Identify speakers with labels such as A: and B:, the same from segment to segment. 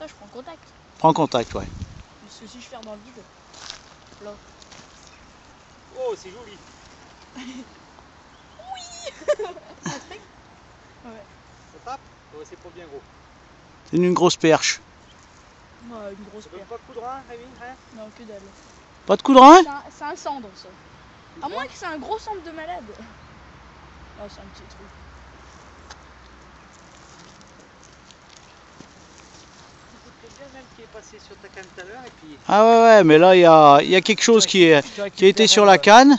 A: Toi, je prends contact.
B: Prends contact, ouais.
A: Parce que si je ferme dans le vide, là.
C: Oh, c'est joli.
A: Un truc
C: Ça tape Ouais, c'est pas bien gros.
B: C'est une grosse perche.
A: Ouais, une grosse paire.
C: pas de coup de rein, Rémi hein
A: Non, que dalle.
B: Pas de coup de rein
A: C'est un, un cendre, ça. À moins que c'est un gros centre de malade. Non, c'est un petit truc.
C: C'est bien même qui est passé sur ta canne tout à l'heure et puis.
B: Ah ouais, ouais, mais là, il y a, il y a quelque chose qui, est, qui a été sur la
C: euh,
B: canne.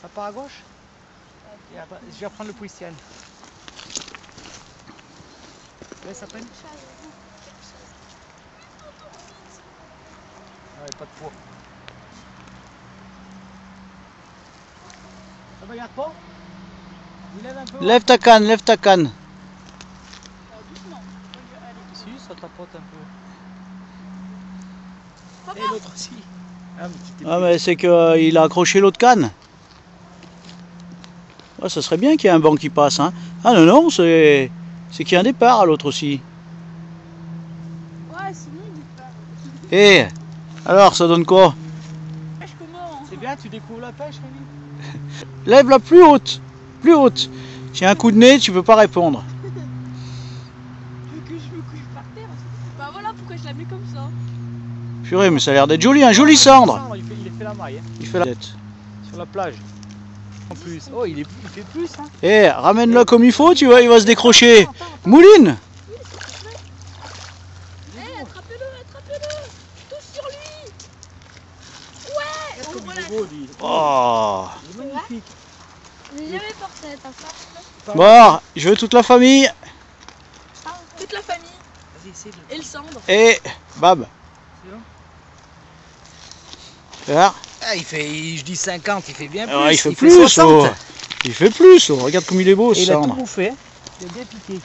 C: Ça part à gauche Je vais reprendre le pouistienne. Laisse à peine Ah ouais, pas de poids. Ça va, regarde pas Il lève un peu.
B: Lève ta canne, lève ta canne.
A: Ah.
C: Si, ça tapote un peu. Et l'autre aussi. Ah, mais
B: Ah, mais c'est qu'il a accroché l'autre canne. Ah, ça serait bien qu'il y ait un banc qui passe. Hein. Ah non, non, c'est c'est qu'il y a un départ à l'autre aussi.
A: Ouais, sinon, il dit pas.
B: Eh, alors, ça donne quoi?
A: Pêche comment
C: C'est bien, tu découvres la pêche, Rémi?
B: Lève-la plus haute, plus haute. J'ai un coup de nez, tu peux pas répondre.
A: Tu veux que je me couche par terre Bah voilà pourquoi je la mets comme ça.
B: Purée, mais ça a l'air d'être joli, un joli cendre.
C: Il fait, il fait la maille, hein,
B: Il fait la tête.
C: sur la plage. En plus. Oh, il, est, il fait plus, hein.
B: Eh, ramène-le comme il faut, tu vois, il va se décrocher.
C: Attends, attends, attends.
B: Mouline
A: Eh, attrapez-le, attrapez-le Tous sur lui Ouais on
C: beau, lui.
B: Oh
C: Il est magnifique.
A: J'ai jamais porté affaire.
B: Bon, je veux toute la famille.
A: Toute la famille
C: Vas-y, essaye de
A: et le cendre.
B: Et Bab. Regarde.
C: Ah, il fait, il- je dis 50, il fait bien plus.
B: Ah, il fait plus, oh. Il fait plus, oh. regarde comme il est beau
C: Et
B: ce
C: il a tout bouffé. Il a bien piqué.